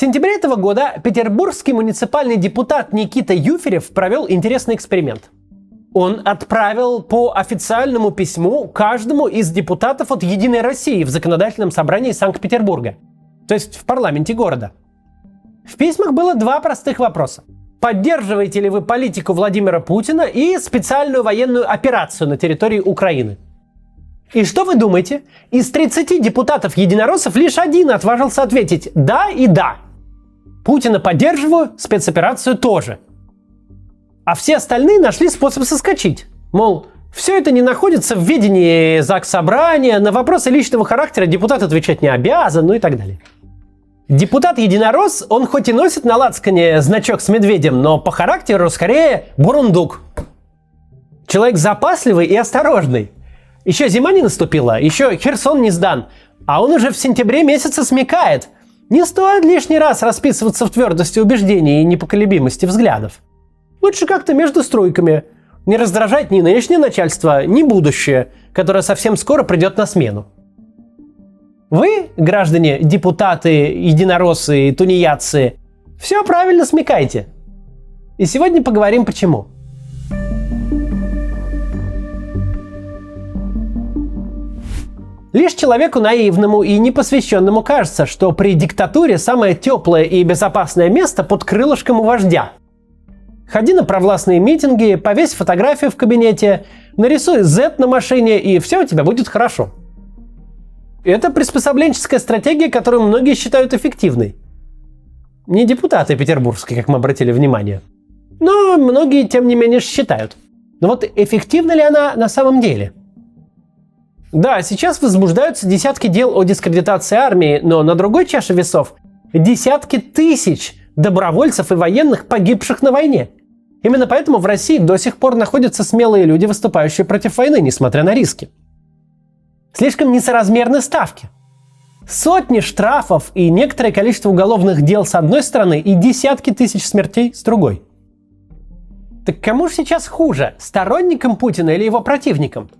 сентябре этого года петербургский муниципальный депутат Никита Юферев провел интересный эксперимент. Он отправил по официальному письму каждому из депутатов от «Единой России» в законодательном собрании Санкт-Петербурга, то есть в парламенте города. В письмах было два простых вопроса. Поддерживаете ли вы политику Владимира Путина и специальную военную операцию на территории Украины? И что вы думаете? Из 30 депутатов-единороссов лишь один отважился ответить «да» и «да». Путина поддерживаю, спецоперацию тоже – а все остальные нашли способ соскочить. Мол, все это не находится в ведении ЗАГС собрания, на вопросы личного характера депутат отвечать не обязан, ну и так далее. Депутат-единорос, он хоть и носит на лацкане значок с медведем, но по характеру скорее бурундук. Человек запасливый и осторожный. Еще зима не наступила, еще Херсон не сдан, а он уже в сентябре месяце смекает. Не стоит лишний раз расписываться в твердости убеждений и непоколебимости взглядов. Лучше как-то между стройками. Не раздражать ни нынешнее начальство, ни будущее, которое совсем скоро придет на смену. Вы, граждане, депутаты, единороссы тунеядцы, все правильно смекаете. И сегодня поговорим почему. Лишь человеку наивному и непосвященному кажется, что при диктатуре самое теплое и безопасное место под крылышком у вождя. Ходи на провластные митинги, повесь фотографию в кабинете, нарисуй Z на машине, и все у тебя будет хорошо. Это приспособленческая стратегия, которую многие считают эффективной. Не депутаты петербургские, как мы обратили внимание. Но многие, тем не менее, считают. Но вот эффективна ли она на самом деле? Да, сейчас возбуждаются десятки дел о дискредитации армии, но на другой чаше весов десятки тысяч добровольцев и военных, погибших на войне – Именно поэтому в России до сих пор находятся смелые люди, выступающие против войны, несмотря на риски. Слишком несоразмерны ставки. Сотни штрафов и некоторое количество уголовных дел с одной стороны и десятки тысяч смертей с другой. Так кому же сейчас хуже, сторонникам Путина или его противникам?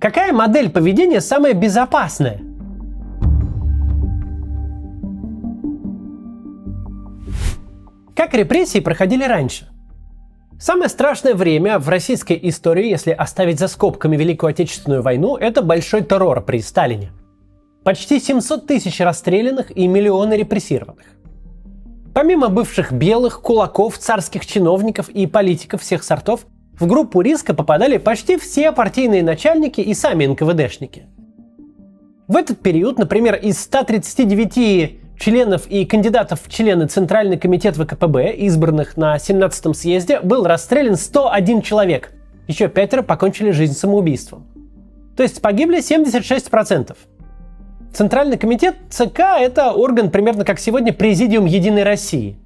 Какая модель поведения самая безопасная? Как репрессии проходили раньше? Самое страшное время в российской истории, если оставить за скобками Великую Отечественную войну, это большой террор при Сталине. Почти 700 тысяч расстрелянных и миллионы репрессированных. Помимо бывших белых, кулаков, царских чиновников и политиков всех сортов, в группу риска попадали почти все партийные начальники и сами НКВДшники. В этот период, например, из 139 членов и кандидатов в члены Центральный комитет ВКПБ, избранных на 17-м съезде, был расстрелян 101 человек. Еще пятеро покончили жизнь самоубийством. То есть погибли 76%. Центральный комитет ЦК – это орган примерно как сегодня Президиум Единой России.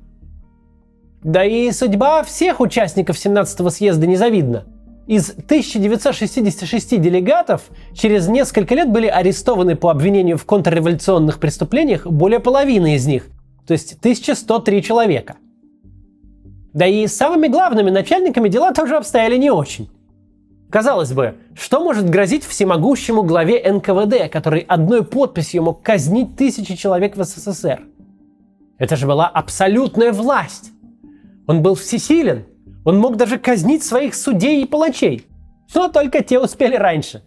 Да и судьба всех участников 17-го съезда незавидна. Из 1966 делегатов через несколько лет были арестованы по обвинению в контрреволюционных преступлениях более половины из них, то есть 1103 человека. Да и самыми главными начальниками дела тоже обстояли не очень. Казалось бы, что может грозить всемогущему главе НКВД, который одной подписью мог казнить тысячи человек в СССР? Это же была абсолютная власть. Он был всесилен – он мог даже казнить своих судей и палачей. Но только те успели раньше.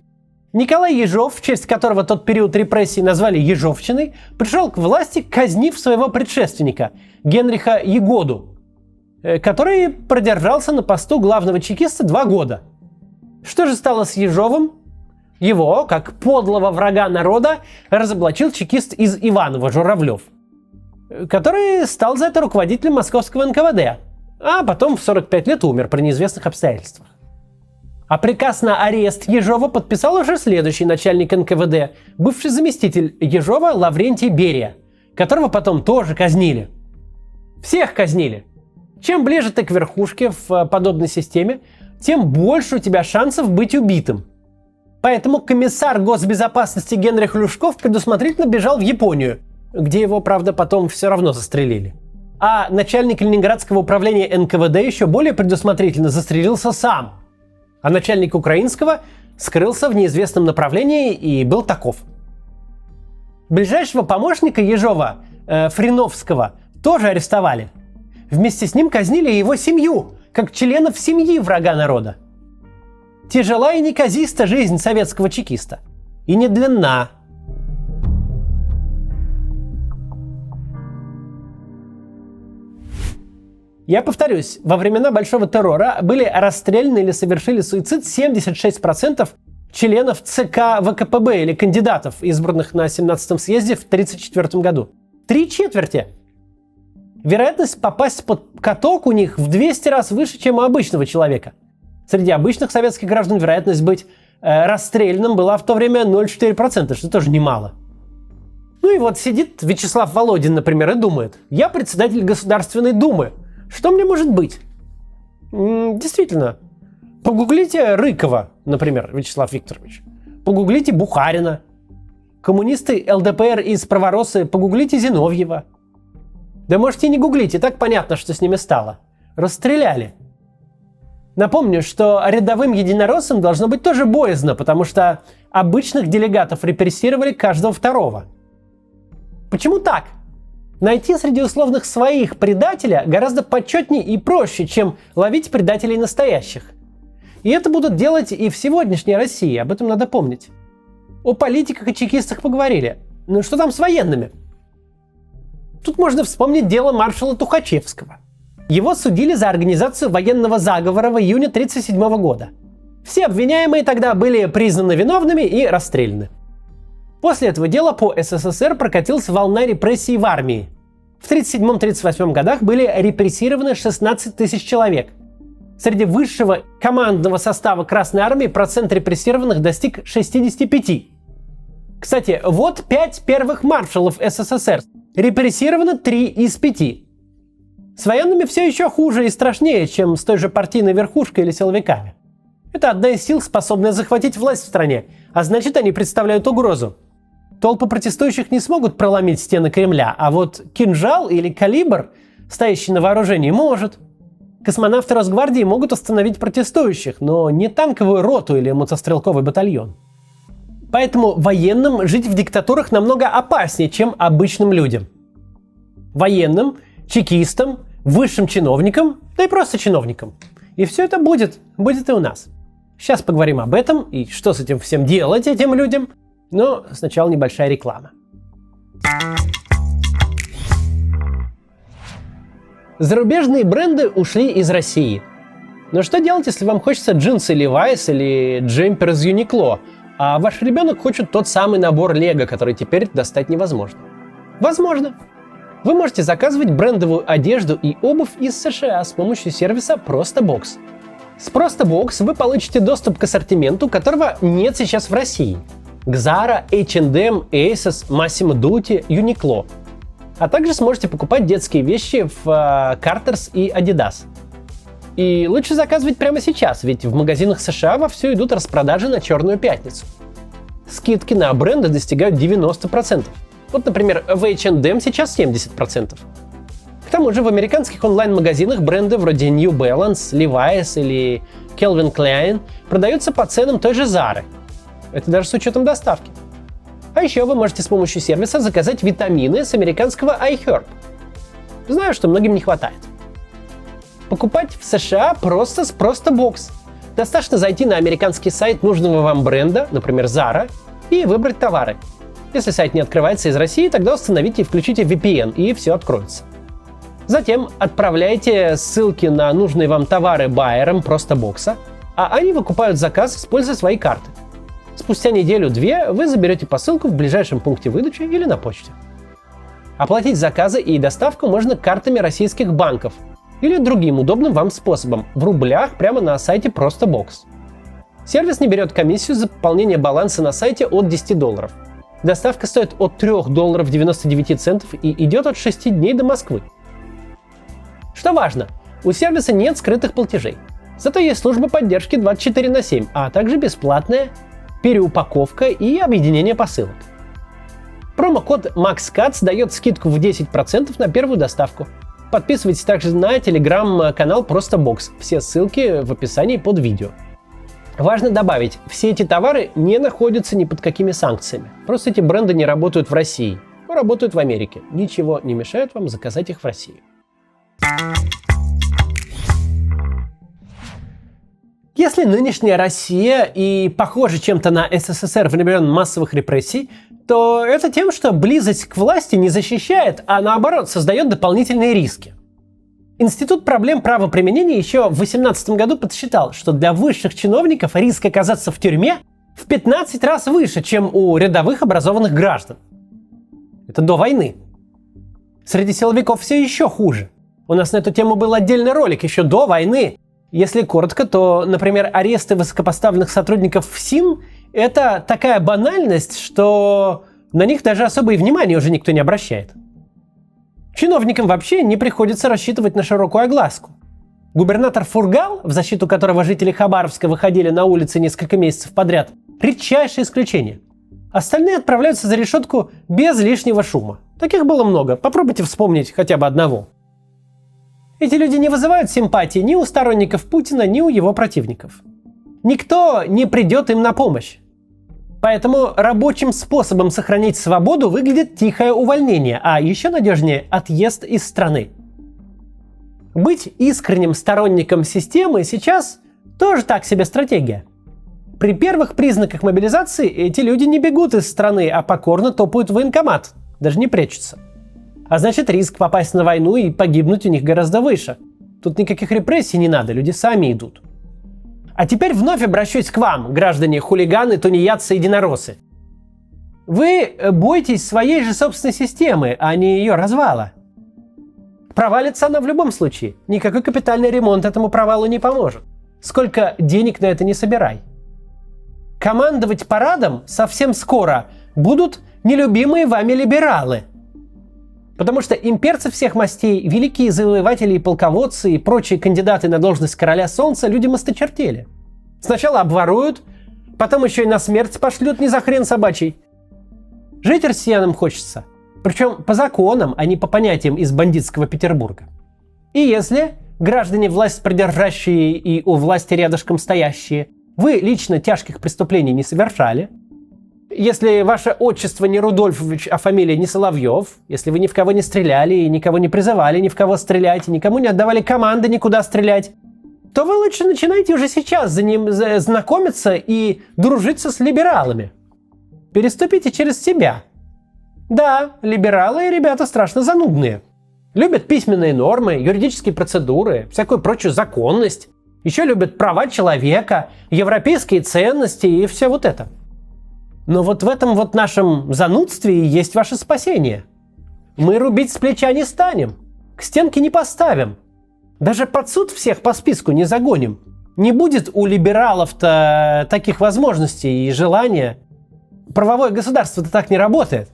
Николай Ежов, в честь которого тот период репрессий назвали Ежовщиной, пришел к власти, казнив своего предшественника, Генриха Егоду, э, который продержался на посту главного чекиста два года. Что же стало с Ежовым? Его, как подлого врага народа, разоблачил чекист из Иванова Журавлев, э, который стал за это руководителем московского НКВД – а потом в 45 лет умер при неизвестных обстоятельствах. А приказ на арест Ежова подписал уже следующий начальник НКВД, бывший заместитель Ежова Лаврентий Берия, которого потом тоже казнили. Всех казнили. Чем ближе ты к верхушке в э, подобной системе, тем больше у тебя шансов быть убитым. Поэтому комиссар госбезопасности Генрих Люшков предусмотрительно бежал в Японию, где его, правда, потом все равно застрелили. А начальник Ленинградского управления НКВД еще более предусмотрительно застрелился сам. А начальник украинского скрылся в неизвестном направлении и был таков. Ближайшего помощника Ежова, э, Фриновского, тоже арестовали. Вместе с ним казнили его семью, как членов семьи врага народа. Тяжела и неказиста жизнь советского чекиста. И не длинна. Я повторюсь, во времена Большого террора были расстреляны или совершили суицид 76% членов ЦК ВКПБ или кандидатов, избранных на 17-м съезде в 1934 году. Три четверти. Вероятность попасть под каток у них в 200 раз выше, чем у обычного человека. Среди обычных советских граждан вероятность быть э, расстрелянным была в то время 0,4%, что тоже немало. Ну и вот сидит Вячеслав Володин, например, и думает, я председатель Государственной Думы, что мне может быть? Действительно, погуглите Рыкова, например, Вячеслав Викторович. Погуглите Бухарина. Коммунисты ЛДПР из Праворосы, погуглите Зиновьева – да можете не гуглить, и так понятно, что с ними стало. Расстреляли. Напомню, что рядовым единороссам должно быть тоже боязно, потому что обычных делегатов репрессировали каждого второго. Почему так? Найти среди условных своих предателя гораздо почетнее и проще, чем ловить предателей настоящих. И это будут делать и в сегодняшней России, об этом надо помнить. О политиках и чекистах поговорили. Ну что там с военными? Тут можно вспомнить дело маршала Тухачевского. Его судили за организацию военного заговора в июне 1937 года. Все обвиняемые тогда были признаны виновными и расстреляны. После этого дела по СССР прокатилась волна репрессий в армии. В 1937-1938 годах были репрессированы 16 тысяч человек. Среди высшего командного состава Красной Армии процент репрессированных достиг 65. Кстати, вот пять первых маршалов СССР Репрессировано 3 из 5. С военными все еще хуже и страшнее, чем с той же партийной верхушкой или силовиками. Это одна из сил, способная захватить власть в стране, а значит они представляют угрозу. Толпы протестующих не смогут проломить стены Кремля, а вот кинжал или калибр, стоящий на вооружении, может. Космонавты Росгвардии могут остановить протестующих, но не танковую роту или мотострелковый батальон. Поэтому военным жить в диктатурах намного опаснее, чем обычным людям. Военным, чекистам, высшим чиновникам, да и просто чиновникам. И все это будет, будет и у нас. Сейчас поговорим об этом и что с этим всем делать этим людям. Но сначала небольшая реклама. Зарубежные бренды ушли из России. Но что делать, если вам хочется джинсы Levi's или джемпер из Uniqlo – а ваш ребенок хочет тот самый набор Лего, который теперь достать невозможно. Возможно. Вы можете заказывать брендовую одежду и обувь из США с помощью сервиса Бокс. С Бокс вы получите доступ к ассортименту, которого нет сейчас в России. Zara, H&M, Asos, Massimo Dutti, Uniqlo. А также сможете покупать детские вещи в uh, Carter's и Adidas – и лучше заказывать прямо сейчас, ведь в магазинах США вовсю идут распродажи на Черную Пятницу. Скидки на бренды достигают 90%. Вот, например, в H&M сейчас 70%. К тому же в американских онлайн-магазинах бренды вроде New Balance, Levi's или Calvin Klein продаются по ценам той же Zara. Это даже с учетом доставки. А еще вы можете с помощью сервиса заказать витамины с американского iHerb. Знаю, что многим не хватает. Покупать в США просто с просто бокс. Достаточно зайти на американский сайт нужного вам бренда, например, Zara, и выбрать товары. Если сайт не открывается из России, тогда установите и включите VPN, и все откроется. Затем отправляйте ссылки на нужные вам товары байерам просто бокса, а они выкупают заказ, используя свои карты. Спустя неделю-две вы заберете посылку в ближайшем пункте выдачи или на почте. Оплатить заказы и доставку можно картами российских банков, или другим удобным вам способом в рублях прямо на сайте Просто. Сервис не берет комиссию за пополнение баланса на сайте от 10 долларов. Доставка стоит от 3 долларов 99 центов и идет от 6 дней до Москвы. Что важно, у сервиса нет скрытых платежей. Зато есть служба поддержки 24 на 7, а также бесплатная переупаковка и объединение посылок. Промокод MaxCats дает скидку в 10% на первую доставку – Подписывайтесь также на телеграм-канал Просто Бокс. Все ссылки в описании под видео. Важно добавить, все эти товары не находятся ни под какими санкциями. Просто эти бренды не работают в России. работают в Америке. Ничего не мешает вам заказать их в России. Если нынешняя Россия и похожа чем-то на СССР времен массовых репрессий, то это тем, что близость к власти не защищает, а наоборот создает дополнительные риски. Институт проблем правоприменения еще в 2018 году подсчитал, что для высших чиновников риск оказаться в тюрьме в 15 раз выше, чем у рядовых образованных граждан. Это до войны. Среди силовиков все еще хуже. У нас на эту тему был отдельный ролик еще до войны, если коротко, то, например, аресты высокопоставленных сотрудников в СИН – это такая банальность, что на них даже особое внимание уже никто не обращает. Чиновникам вообще не приходится рассчитывать на широкую огласку. Губернатор Фургал, в защиту которого жители Хабаровска выходили на улицы несколько месяцев подряд, редчайшее исключение. Остальные отправляются за решетку без лишнего шума. Таких было много. Попробуйте вспомнить хотя бы одного. Эти люди не вызывают симпатии ни у сторонников Путина, ни у его противников. Никто не придет им на помощь. Поэтому рабочим способом сохранить свободу выглядит тихое увольнение, а еще надежнее – отъезд из страны. Быть искренним сторонником системы сейчас тоже так себе стратегия. При первых признаках мобилизации эти люди не бегут из страны, а покорно топают в военкомат, даже не прячутся. А значит, риск попасть на войну и погибнуть у них гораздо выше. Тут никаких репрессий не надо, люди сами идут. А теперь вновь обращусь к вам, граждане хулиганы, тунеядцы, единоросы. Вы э, бойтесь своей же собственной системы, а не ее развала. Провалится она в любом случае. Никакой капитальный ремонт этому провалу не поможет. Сколько денег на это не собирай. Командовать парадом совсем скоро будут нелюбимые вами либералы – Потому что имперцы всех мастей, великие завоеватели и полководцы и прочие кандидаты на должность короля солнца людям осточертели. Сначала обворуют, потом еще и на смерть пошлют не за хрен собачий. Жить россиянам хочется. Причем по законам, а не по понятиям из бандитского Петербурга. И если граждане власть придержащие и у власти рядышком стоящие, вы лично тяжких преступлений не совершали – если ваше отчество не Рудольфович, а фамилия не Соловьев, если вы ни в кого не стреляли и никого не призывали ни в кого стрелять, и никому не отдавали команды никуда стрелять, то вы лучше начинайте уже сейчас за ним знакомиться и дружиться с либералами. Переступите через себя. Да, либералы ребята страшно занудные. Любят письменные нормы, юридические процедуры, всякую прочую законность. Еще любят права человека, европейские ценности и все вот это. Но вот в этом вот нашем занудстве и есть ваше спасение. Мы рубить с плеча не станем, к стенке не поставим, даже под суд всех по списку не загоним. Не будет у либералов-то таких возможностей и желания. Правовое государство-то так не работает.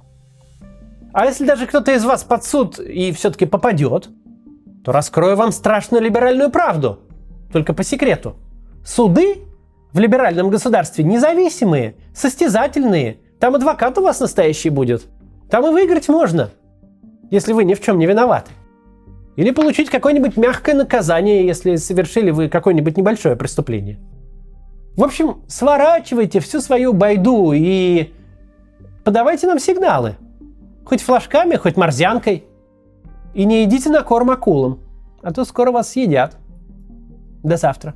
А если даже кто-то из вас под суд и все-таки попадет, то раскрою вам страшную либеральную правду. Только по секрету. Суды в либеральном государстве независимые, состязательные. Там адвокат у вас настоящий будет. Там и выиграть можно, если вы ни в чем не виноваты. Или получить какое-нибудь мягкое наказание, если совершили вы какое-нибудь небольшое преступление. В общем, сворачивайте всю свою байду и подавайте нам сигналы. Хоть флажками, хоть морзянкой. И не идите на корм акулам, а то скоро вас съедят. До завтра.